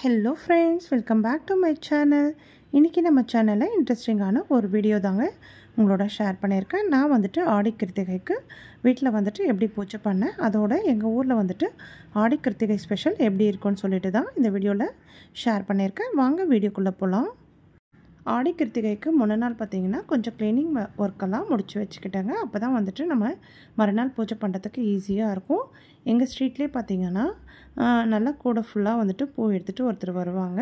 Hello friends welcome back to my channel இன்றைக்கி நம்ம சேனலில் இன்ட்ரெஸ்டிங்கான ஒரு வீடியோ தாங்க உங்களோட ஷேர் பண்ணியிருக்கேன். நான் வந்துட்டு ஆடி கிருத்திகைக்கு வீட்டில் வந்துட்டு எப்படி பூஜை பண்ணேன் அதோட எங்கள் ஊரில் வந்துட்டு ஆடி கிருத்திகை ஸ்பெஷல் எப்படி இருக்கும்னு சொல்லிட்டு தான் இந்த வீடியோவில் ஷேர் பண்ணியிருக்கேன். வாங்க வீடியோக்குள்ளே போகலாம் ஆடி கிருத்திகைக்கு முன்ன நாள் பார்த்தீங்கன்னா கொஞ்சம் க்ளீனிங் ஒர்க்கெல்லாம் முடிச்சு வச்சுக்கிட்டேங்க. அப்போ தான் வந்துட்டு நம்ம மறுநாள் பூஜை பண்ணுறதுக்கு ஈஸியாக இருக்கும். எங்கள் ஸ்ட்ரீட்லேயே பார்த்தீங்கன்னா நல்லா கூட ஃபுல்லாக வந்துட்டு பூ எடுத்துகிட்டு ஒருத்தர் வருவாங்க.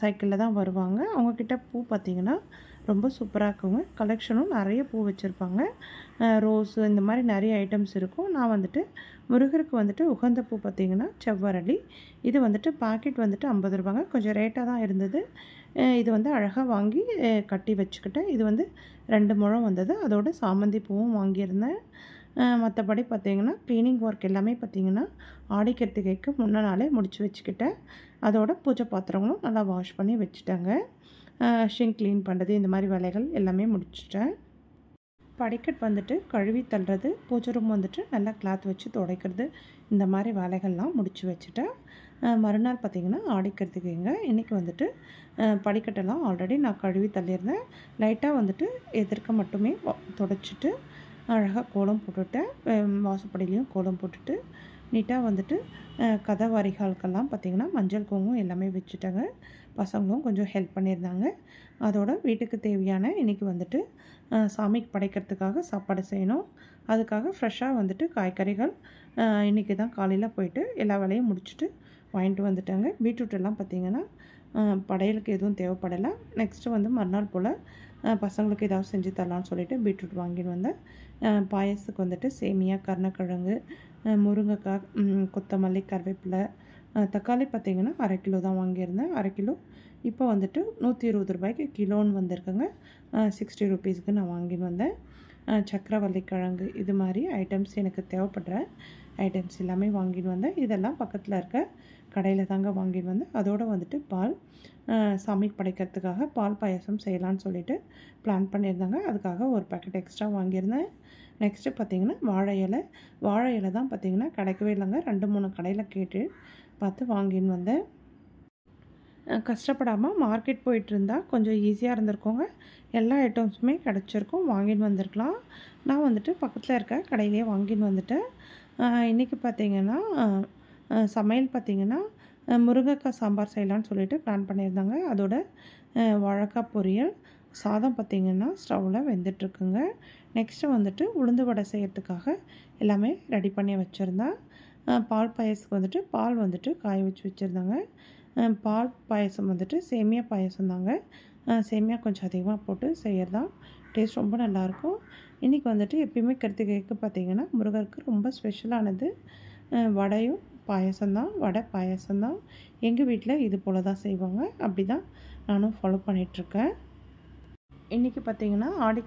சைக்கிளில் தான் வருவாங்க. அவங்கக்கிட்ட பூ பார்த்திங்கன்னா ரொம்ப சூப்பராக இருக்குங்க. கலெக்ஷனும் நிறைய பூ வச்சுருப்பாங்க. ரோஸு இந்த மாதிரி நிறைய ஐட்டம்ஸ் இருக்கும். நான் வந்துட்டு முருகருக்கு வந்துட்டு உகந்த பூ பார்த்திங்கன்னா செவ்வரளி. இது வந்துட்டு பாக்கெட் வந்துட்டு ஐம்பது ரூபாங்க. கொஞ்சம் ரேட்டாக தான் இருந்தது. இது வந்து அழகாக வாங்கி கட்டி வச்சுக்கிட்டேன். இது வந்து ரெண்டு முழம் வந்தது. அதோட சாமந்தி பூவும் வாங்கியிருந்தேன். மற்றபடி பார்த்திங்கன்னா க்ளீனிங் ஒர்க் எல்லாமே பார்த்திங்கன்னா ஆடி கிருத்திகைக்கு முன்ன நாளே முடித்து வச்சுக்கிட்டேன். அதோட பூஜை பாத்திரங்களும் நல்லா வாஷ் பண்ணி வச்சுட்டேங்க. ஷிங்க் க்ளீன் பண்ணுறது இந்த மாதிரி வேலைகள் எல்லாமே முடிச்சிட்டேன். படிக்கட் வந்துட்டு கழுவி தள்ளுறது பூஜை ரூம் வந்துட்டு நல்லா கிளாத் வச்சு துடைக்கிறது இந்த மாதிரி வேலைகள்லாம் முடித்து வச்சுட்டேன் மறுநாள் பார்த்திங்கன்னா ஆடிக்கிறதுக்கு எங்கே இன்றைக்கி வந்துட்டு படிக்கட்டெல்லாம் ஆல்ரெடி நான் கழுவி தள்ளியிருந்தேன். லைட்டாக வந்துட்டு எதிர்க்க மட்டுமே துடைச்சிட்டு அழகாக கோலம் போட்டுவிட்டேன் வாசப்படியிலையும் கோலம் போட்டுட்டு நீட்டாக வந்துட்டு கதை வரிகாலுக்கெல்லாம் பார்த்திங்கன்னா மஞ்சள் குங்குமம் எல்லாமே வச்சுட்டாங்க. பசங்களும் கொஞ்சம் ஹெல்ப் பண்ணியிருந்தாங்க. அதோட வீட்டுக்கு தேவையான இன்றைக்கி வந்துட்டு சாமிக்கு படைக்கிறதுக்காக சாப்பாடு செய்யணும். அதுக்காக ஃப்ரெஷ்ஷாக வந்துட்டு காய்கறிகள் இன்றைக்கி தான் காலையில் போயிட்டு எல்லா வேலையும் முடிச்சுட்டு வாங்கிட்டு வந்துட்டாங்க. பீட்ரூட் எல்லாம் பார்த்திங்கன்னா படையலுக்கு எதுவும் தேவைப்படலை. நெக்ஸ்ட்டு வந்து மறுநாள் போல் பசங்களுக்கு ஏதாவது செஞ்சு தரலான்னு சொல்லிவிட்டு பீட்ரூட் வாங்கிட்டு வந்தேன். பாயசத்துக்கு வந்துட்டு சேமியா கருணக்கிழங்கு முருங்கைக்காய் கொத்தமல்லி கருவேப்பிலை தக்காளி பார்த்திங்கன்னா அரை கிலோ தான் வாங்கியிருந்தேன். அரை கிலோ. இப்போ வந்துட்டு நூற்றி இருபது ரூபாய்க்கு கிலோன்னு வந்திருக்குங்க. சிக்ஸ்டி ருபீஸ்க்கு நான் வாங்கின்னு வந்தேன். சக்கரவள்ளி கிழங்கு இது மாதிரி ஐட்டம்ஸ் எனக்கு தேவைப்படுற ஐட்டம்ஸ் எல்லாமே வாங்கிட்டு வந்தேன். இதெல்லாம் பக்கத்தில் இருக்க கடையில் தாங்க வாங்கிட்டு வந்தேன். அதோடு வந்துட்டு பால் சாமி படைக்கிறதுக்காக பால் பாயசம் செய்யலான்னு சொல்லிட்டு பிளான் பண்ணியிருந்தாங்க. அதுக்காக ஒரு பேக்கெட் எக்ஸ்ட்ரா வாங்கியிருந்தேன். நெக்ஸ்ட்டு பார்த்திங்கன்னா வாழை இலை. வாழை இலை தான் பார்த்திங்கன்னா கிடைக்கவே இல்லைங்க. ரெண்டு மூணு கடையில் கேட்டு பார்த்து வாங்கின்னு வந்தேன். கஷ்டப்படாமல் மார்க்கெட் போயிட்டு இருந்தால் கொஞ்சம் ஈஸியாக இருந்திருக்கோங்க. எல்லா ஐட்டம்ஸுமே கிடச்சிருக்கும். வாங்கின்னு வந்திருக்கலாம். நான் வந்துட்டு பக்கத்தில் இருக்க கடையிலே வாங்கின்னு வந்துட்டேன். இன்றைக்கி பார்த்திங்கன்னா சமையல் பார்த்திங்கன்னா முருங்கைக்காய் சாம்பார் செய்யலான்னு சொல்லிட்டு பிளான் பண்ணியிருந்தாங்க. அதோட வாழைக்காய் பொரியல் சாதம் பார்த்திங்கன்னா ஸ்டவ்வில் வெந்துட்டுருக்குங்க. நெக்ஸ்ட்டு வந்துட்டு உளுந்து வடை செய்கிறதுக்காக எல்லாமே ரெடி பண்ணி வச்சுருந்தேன் பால் பாயசத்துக்கு வந்துட்டு பால் வந்துட்டு காய வச்சு வச்சுருந்தாங்க. பால் பாயசம் வந்துட்டு சேமியா பாயசம் தாங்க. சேமியா கொஞ்சம் அதிகமாக போட்டு செய்கிறதா டேஸ்ட் ரொம்ப நல்லாயிருக்கும் இன்றைக்கி வந்துட்டு எப்பயுமே கிருத்திகைக்கு பார்த்திங்கன்னா முருகருக்கு ரொம்ப ஸ்பெஷலானது வடையும் பாயசம்தான் வடை பாயசம்தான் எங்கள் வீட்டில் இது போல் தான் செய்வாங்க. அப்படி தான் நானும் ஃபாலோ பண்ணிகிட்ருக்கேன் இன்றைக்கி பார்த்திங்கன்னா ஆடி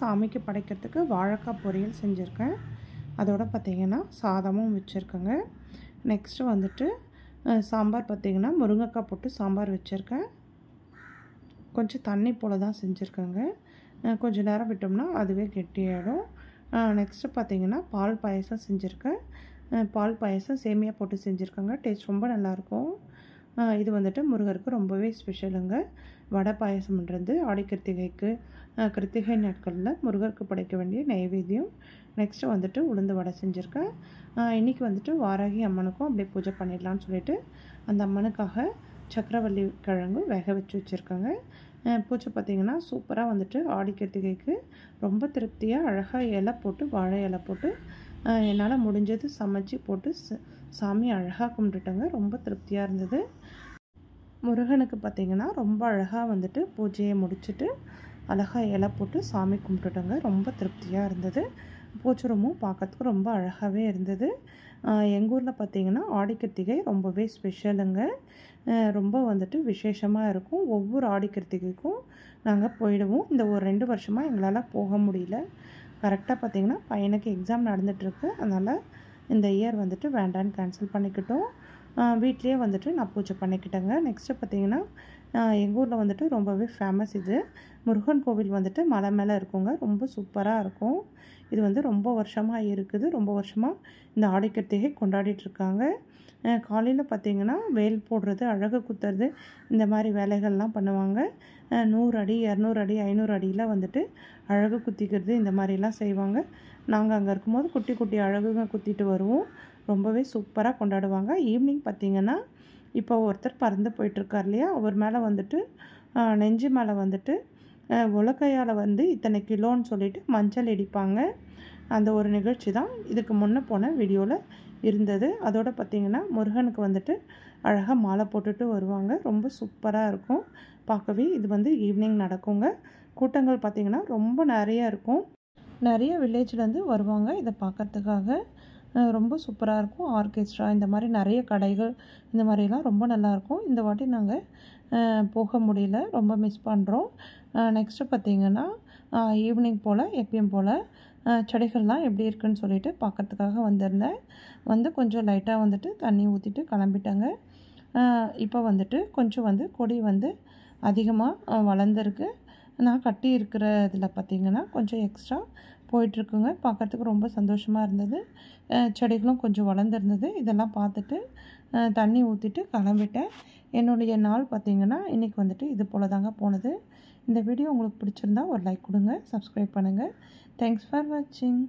சாமிக்கு படைக்கிறதுக்கு வாழைக்காய் பொரியல் செஞ்சுருக்கேன். அதோட பார்த்திங்கன்னா சாதமும் வச்சுருக்கேங்க. நெக்ஸ்ட்டு வந்துட்டு சாம்பார் பார்த்திங்கன்னா முருங்கைக்காய் போட்டு சாம்பார் வச்சுருக்கேன். கொஞ்சம் தண்ணி போல் தான் செஞ்சுருக்கேங்க. கொஞ்சம் நேரம் விட்டோம்னா அதுவே கெட்டியாயிடும். நெக்ஸ்ட்டு பார்த்திங்கன்னா பால் பாயசம் செஞ்சுருக்கேன். பால் பாயசம் சேமியா போட்டு செஞ்சுருக்கேங்க. டேஸ்ட் ரொம்ப நல்லாயிருக்கும். இது வந்துட்டு முருகருக்கு ரொம்பவே ஸ்பெஷலுங்க வடை பாயசம்ன்றது ஆடி கிருத்திகைக்கு கிருத்திகை நாட்களில் முருகருக்கு படைக்க வேண்டிய நைவேத்தியம். நெக்ஸ்ட்டு வந்துட்டு உளுந்து வடை செஞ்சுருக்கேன் இன்றைக்கி வந்துட்டு வாராகி அம்மனுக்கும் அப்படியே பூஜை பண்ணிடலான்னு சொல்லிட்டு அந்த அம்மனுக்காக சக்கரவள்ளி கிழங்கு வேக வச்சு வச்சுருக்காங்க. பூச்சை பார்த்திங்கன்னா சூப்பராக வந்துட்டு ஆடி கிருத்திகைக்கு ரொம்ப திருப்தியாக அழகாக இலை போட்டு வாழை இலை போட்டு என்னால் முடிஞ்சது சமைச்சு போட்டு சாமி அழகாக கும்பிட்டுட்டேங்க. ரொம்ப திருப்தியாக இருந்தது. முருகனுக்கு பார்த்திங்கன்னா ரொம்ப அழகாக வந்துட்டு பூஜையை முடிச்சுட்டு அழகாக இலை போட்டு சாமி கும்பிட்டுட்டோங்க. ரொம்ப திருப்தியாக இருந்தது. பூச்சுரமும் பார்க்கறதுக்கு ரொம்ப அழகாகவே இருந்தது. எங்கள் ஊரில் பார்த்திங்கன்னா ஆடிக்கிருத்திகை ரொம்பவே ஸ்பெஷலுங்க. ரொம்ப வந்துட்டு விசேஷமாக இருக்கும். ஒவ்வொரு ஆடிக்கிருத்திகைக்கும் நாங்கள் போயிடுவோம். இந்த ஒரு ரெண்டு வருஷமாக எங்களால் போக முடியல. கரெக்டாக பார்த்திங்கன்னா பையனுக்கு எக்ஸாம் நடந்துகிட்ருக்கு அதனால் இந்த இயர் வந்துட்டு வேண்டான்னு கேன்சல் பண்ணிக்கிட்டோம். வீட்லேயே வந்துட்டு நான் பூஜை பண்ணிக்கிட்டேங்க. நெக்ஸ்ட்டு பார்த்திங்கன்னா எங்கள் ஊரில் வந்துட்டு ரொம்பவே ஃபேமஸ் இது. முருகன் கோவில் வந்துட்டு மலை மேலே இருக்குங்க. ரொம்ப சூப்பராக இருக்கும். இது வந்து ரொம்ப வருஷமாக இருக்குது. ரொம்ப வருஷமாக இந்த ஆடி கொண்டாடிட்டுருக்காங்க. காலையில் பார்த்திங்கன்னா வேல் போடுறது அழகு குத்துறது இந்த மாதிரி வேலைகள்லாம் பண்ணுவாங்க. நூறு அடி இரநூறு அடி ஐநூறு அடியில் வந்துட்டு அழகு குத்திக்கிறது இந்த மாதிரிலாம் செய்வாங்க. நாங்கள் அங்கே இருக்கும்போது குட்டி குட்டி அழகுங்க குத்திட்டு வருவோம். ரொம்பவே சூப்பராக கொண்டாடுவாங்க. ஈவினிங் பார்த்திங்கன்னா இப்போ ஒருத்தர் பறந்து போயிட்டுருக்கார் இல்லையா? அவர் மேலே வந்துட்டு நெஞ்சு மேலே வந்துட்டு உலக்கையால் வந்து இத்தனை கிலோன்னு சொல்லிட்டு மஞ்சள் இடிப்பாங்க. அந்த ஒரு நிகழ்ச்சி தான் இதுக்கு முன்னே போன வீடியோவில் இருந்தது. அதோடு பார்த்திங்கன்னா முருகனுக்கு வந்துட்டு அழகாக மாலை போட்டுட்டு வருவாங்க. ரொம்ப சூப்பராக இருக்கும். பார்க்கவே இது வந்து ஈவினிங் நடக்குங்க. கூட்டங்கள் பார்த்திங்கன்னா ரொம்ப நிறையா இருக்கும். நிறைய வில்லேஜ்லேருந்து வருவாங்க இதை பார்க்கறதுக்காக. ரொம்ப சூப்பராக இருக்கும். ஆர்கெஸ்ட்ரா இந்த மாதிரி நிறைய கடைகள் இந்த மாதிரிலாம் ரொம்ப நல்லாயிருக்கும் இந்த வாட்டி நாங்கள் போக முடியல. ரொம்ப மிஸ் பண்ணுறோம் நெக்ஸ்ட்டு பார்த்திங்கன்னா ஈவினிங் போல் எப்பயும் போல் செடிகள்லாம் எப்படி இருக்குன்னு சொல்லிட்டு பார்க்கறதுக்காக வந்திருந்தேன். வந்து கொஞ்சம் லைட்டாக வந்துட்டு தண்ணி ஊற்றிட்டு கிளம்பிட்டாங்க. இப்போ வந்துட்டு கொஞ்சம் வந்து கொடி வந்து அதிகமாக வளர்ந்துருக்கு. நான் கட்டி இருக்கிற இதில் பார்த்திங்கன்னா கொஞ்சம் எக்ஸ்ட்ரா போயிட்டுருக்குங்க. பார்க்குறதுக்கு ரொம்ப சந்தோஷமாக இருந்தது. செடிகளும் கொஞ்சம் வளர்ந்துருந்தது. இதெல்லாம் பார்த்துட்டு தண்ணி ஊற்றிட்டு கிளம்பிட்டேன். என்னுடைய நாள் பார்த்திங்கன்னா இன்றைக்கி வந்துட்டு இது போல் தாங்க போனது. இந்த வீடியோ உங்களுக்கு பிடிச்சிருந்தா ஒரு லைக் கொடுங்க சப்ஸ்கிரைப் பண்ணுங்கள் தேங்க்ஸ் ஃபார் வாட்சிங்